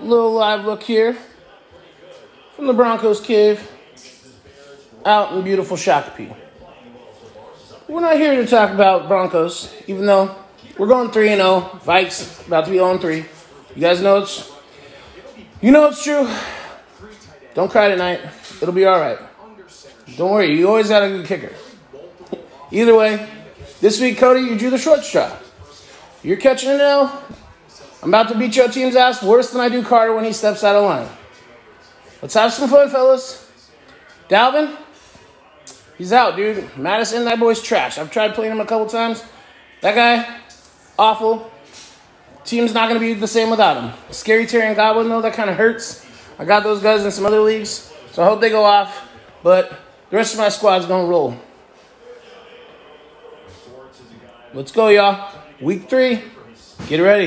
little live look here from the Broncos cave out in beautiful Shakopee. We're not here to talk about Broncos, even though we're going 3 and 0. Vikes about to be on 3. You guys know it's you know it's true. Don't cry tonight. It'll be all right. Don't worry. You always got a good kicker. Either way, this week, Cody, you drew the short straw. You're catching an L. I'm about to beat your team's ass worse than I do Carter when he steps out of line. Let's have some fun, fellas. Dalvin, he's out, dude. Mattison, that boy's trash. I've tried playing him a couple times. That guy, awful. Team's not going to be the same without him. Scary Terry and Godwin, though, that kind of hurts. I got those guys in some other leagues, so I hope they go off. But the rest of my squad's going to roll. Let's go, y'all. Week three. Get ready.